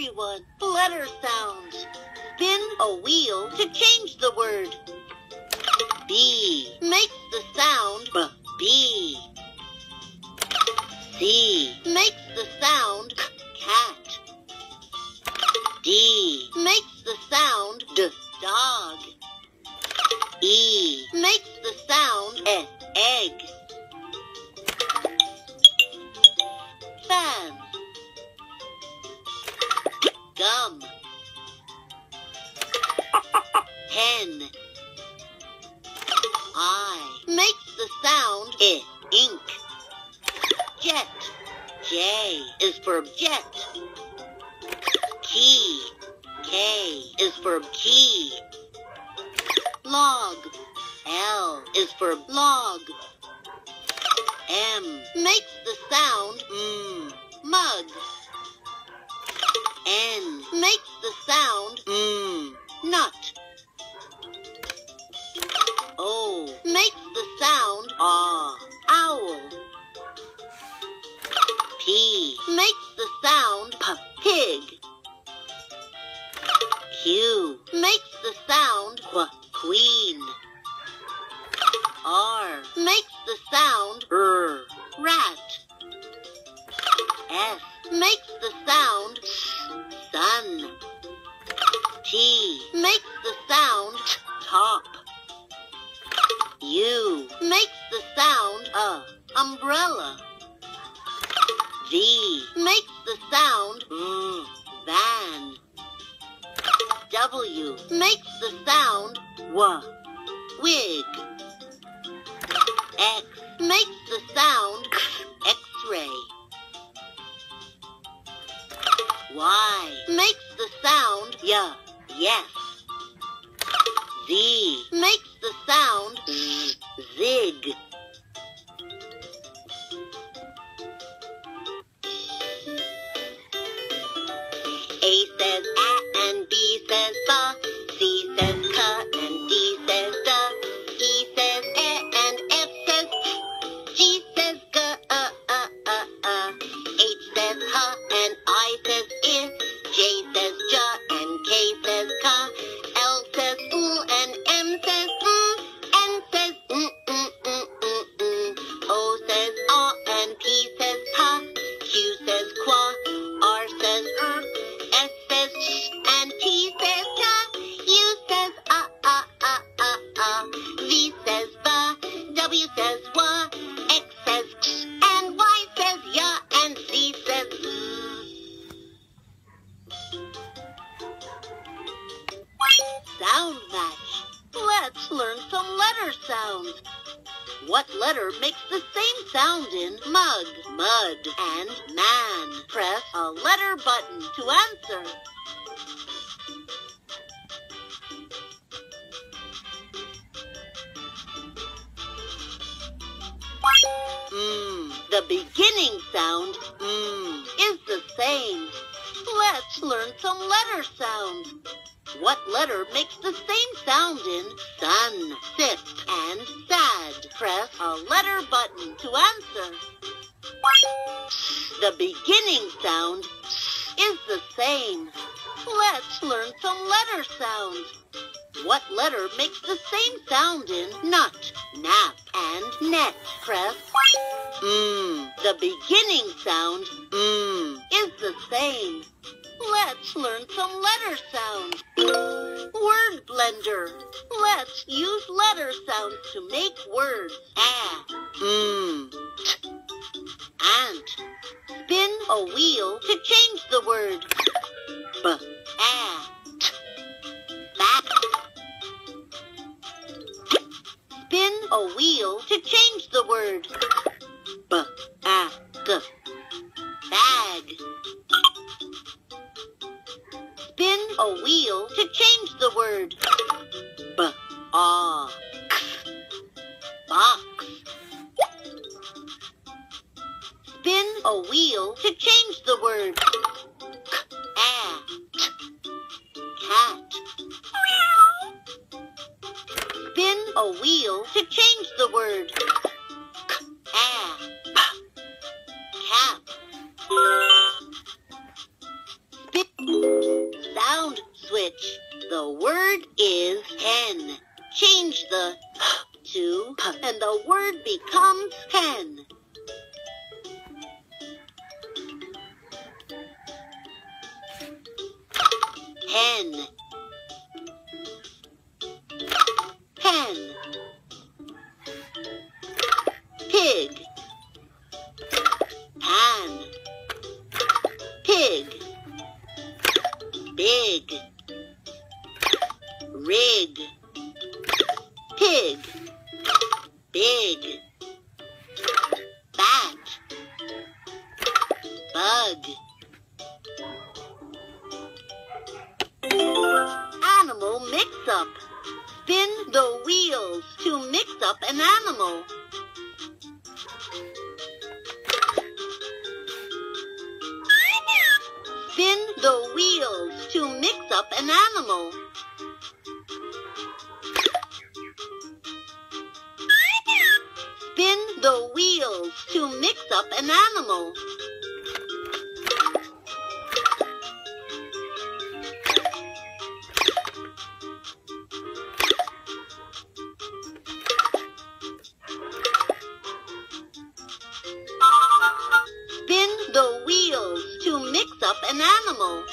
everyone. Letter sounds. Spin a wheel to change the word. B makes the sound b. B. C makes the sound. Cat. D Gum. Pen. I makes the sound I. Ink. Jet. J is for jet. Key. K is for key. Log. L is for log. M makes the sound mm. Mug. N makes the sound mm. Nut. O makes the sound ah. Owl. P makes the sound p. Pig. T makes the sound top. U makes the sound uh, umbrella. V makes the sound mm, van. W makes the sound w, wig. X makes the sound x-ray. Y makes the sound y, yes. Z makes the sound z, zig. A says a and B says ba. C says ka and D says da. E says e and F says G says Sound match. Let's learn some letter sounds. What letter makes the same sound in mug, mud, and man? Press a letter button to answer. Mmm. The beginning sound, mmm, is the same. Let's learn some letter sounds. What letter makes the same sound in sun, sit, and sad? Press a letter button to answer. The beginning sound is the same. Let's learn some letter sounds. What letter makes the same sound in nut, nap, and net? Press mmm. The beginning sound mmm is the same. Let's learn some letter sounds. Word blender. Let's use letter sounds to make words. A, mmm, t, ant. Spin a wheel to change the word. B, a, t, bat. Spin a wheel to change the word. Spin a wheel to change the word. B, a, k, box. Spin a wheel to change the word. Hen. Hen. Hen. Pig. Pan. Pig. Big. Rig. Pig. Big. Animal mix-up. Spin the wheels to mix up an animal. Spin the wheels to mix up an animal. Spin the wheels to mix up an animal. Up an animal.